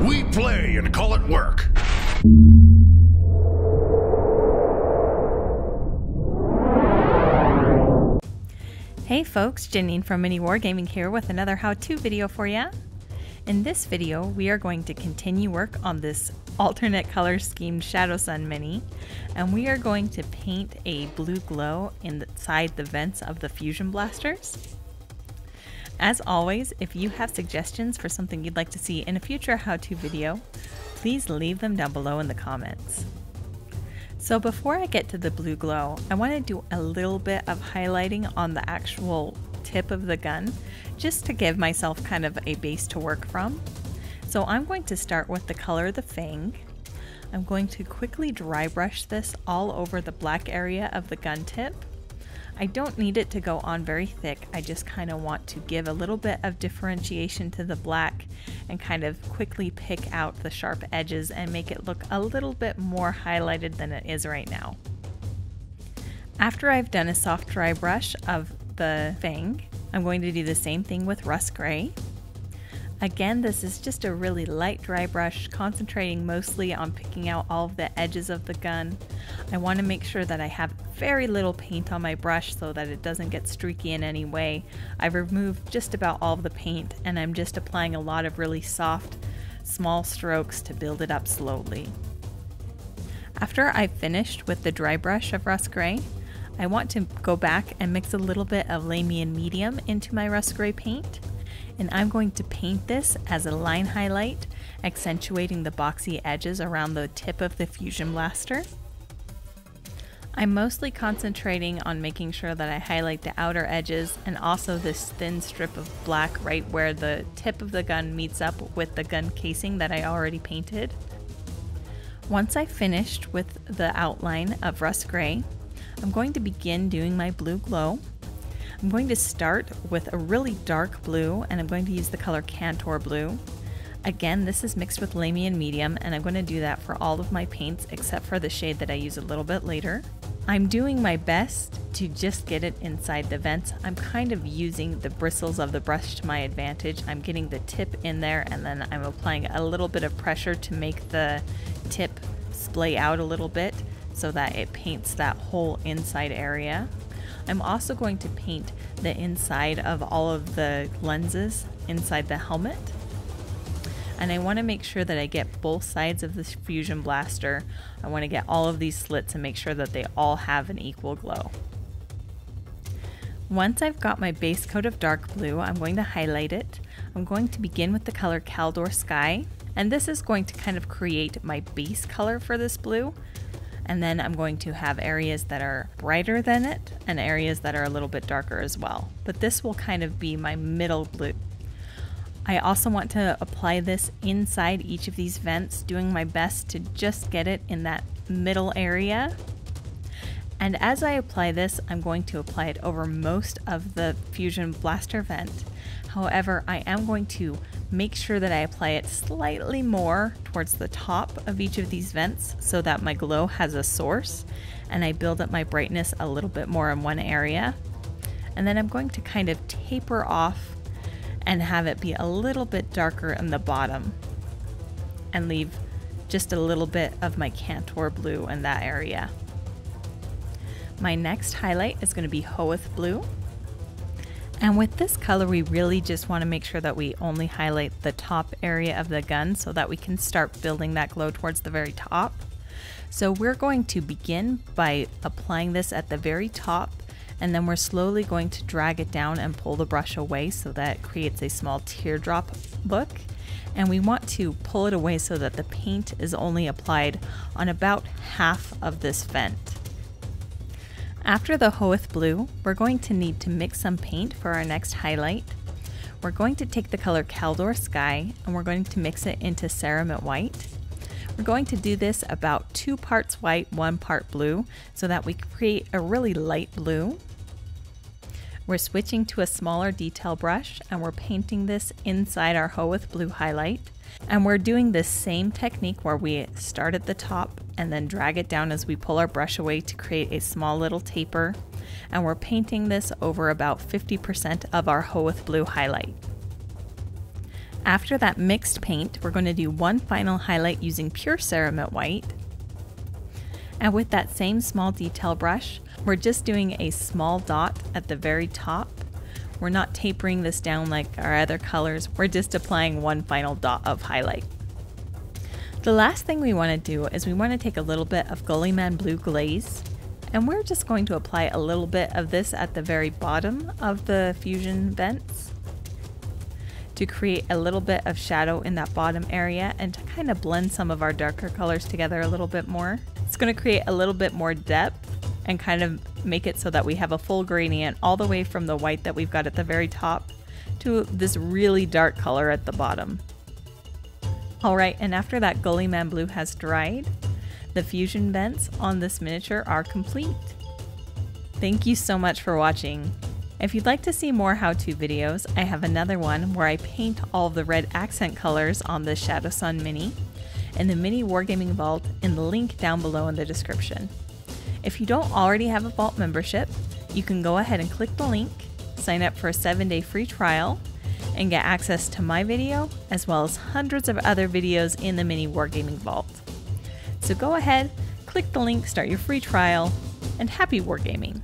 We play and call it work. Hey folks, Janene from MiniWarGaming here with another how-to video for ya. In this video, we are going to continue work on this alternate color schemed Shadowsun Mini, and we are going to paint a blue glow inside the vents of the Fusion Blasters. As always, if you have suggestions for something you'd like to see in a future how-to video, please leave them down below in the comments. So before I get to the blue glow, I want to do a little bit of highlighting on the actual tip of the gun, just to give myself kind of a base to work from. So I'm going to start with the color of the fang. I'm going to quickly dry brush this all over the black area of the gun tip. I don't need it to go on very thick, I just kind of want to give a little bit of differentiation to the black and kind of quickly pick out the sharp edges and make it look a little bit more highlighted than it is right now. After I've done a soft dry brush of the fang, I'm going to do the same thing with Russ Grey. Again, this is just a really light dry brush, concentrating mostly on picking out all of the edges of the gun. I want to make sure that I have very little paint on my brush so that it doesn't get streaky in any way. I've removed just about all of the paint and I'm just applying a lot of really soft, small strokes to build it up slowly. After I've finished with the dry brush of Russ Grey, I want to go back and mix a little bit of Lahmian Medium into my Russ Grey paint and I'm going to paint this as a line highlight, accentuating the boxy edges around the tip of the Fusion Blaster. I'm mostly concentrating on making sure that I highlight the outer edges and also this thin strip of black right where the tip of the gun meets up with the gun casing that I already painted. Once I finished with the outline of Russ Grey, I'm going to begin doing my blue glow. I'm going to start with a really dark blue and I'm going to use the color Kantor Blue. Again, this is mixed with Lahmian Medium and I'm going to do that for all of my paints except for the shade that I use a little bit later. I'm doing my best to just get it inside the vents. I'm kind of using the bristles of the brush to my advantage. I'm getting the tip in there and then I'm applying a little bit of pressure to make the tip splay out a little bit so that it paints that whole inside area. I'm also going to paint the inside of all of the lenses inside the helmet. And I want to make sure that I get both sides of this Fusion Blaster. I want to get all of these slits and make sure that they all have an equal glow. Once I've got my base coat of dark blue, I'm going to highlight it. I'm going to begin with the color Caledor Sky, and this is going to kind of create my base color for this blue and then I'm going to have areas that are brighter than it and areas that are a little bit darker as well. But this will kind of be my middle blue. I also want to apply this inside each of these vents, doing my best to just get it in that middle area. And as I apply this, I'm going to apply it over most of the Fusion Blaster vent. However, I am going to make sure that I apply it slightly more towards the top of each of these vents so that my glow has a source and I build up my brightness a little bit more in one area. And then I'm going to kind of taper off and have it be a little bit darker in the bottom and leave just a little bit of my Kantor blue in that area. My next highlight is going to be Hoeth blue. And with this color, we really just want to make sure that we only highlight the top area of the gun so that we can start building that glow towards the very top. So we're going to begin by applying this at the very top and then we're slowly going to drag it down and pull the brush away so that creates a small teardrop look. And we want to pull it away so that the paint is only applied on about half of this vent. After the Hoeth Blue, we're going to need to mix some paint for our next highlight. We're going to take the color Caledor Sky and we're going to mix it into Ceramite White. We're going to do this about two parts white, one part blue, so that we create a really light blue. We're switching to a smaller detail brush and we're painting this inside our Hoeth Blue highlight. And we're doing this same technique where we start at the top and then drag it down as we pull our brush away to create a small little taper. And we're painting this over about 50% of our Hoeth Blue highlight. After that mixed paint, we're going to do one final highlight using pure ceramite white. And with that same small detail brush, we're just doing a small dot at the very top. We're not tapering this down like our other colors, we're just applying one final dot of highlight. The last thing we want to do is we want to take a little bit of Guilliman Blue Glaze and we're just going to apply a little bit of this at the very bottom of the fusion vents to create a little bit of shadow in that bottom area and to kind of blend some of our darker colors together a little bit more. It's going to create a little bit more depth and kind of make it so that we have a full gradient all the way from the white that we've got at the very top to this really dark color at the bottom. Alright, and after that Guilliman blue has dried, the fusion vents on this miniature are complete. Thank you so much for watching. If you'd like to see more how-to videos, I have another one where I paint all the red accent colors on the Shadowsun Mini in the MiniWarGaming Vault in the link down below in the description. If you don't already have a Vault membership, you can go ahead and click the link, sign up for a 7-day free trial, and get access to my video as well as hundreds of other videos in the MiniWarGaming Vault. So go ahead, click the link, start your free trial, and happy wargaming!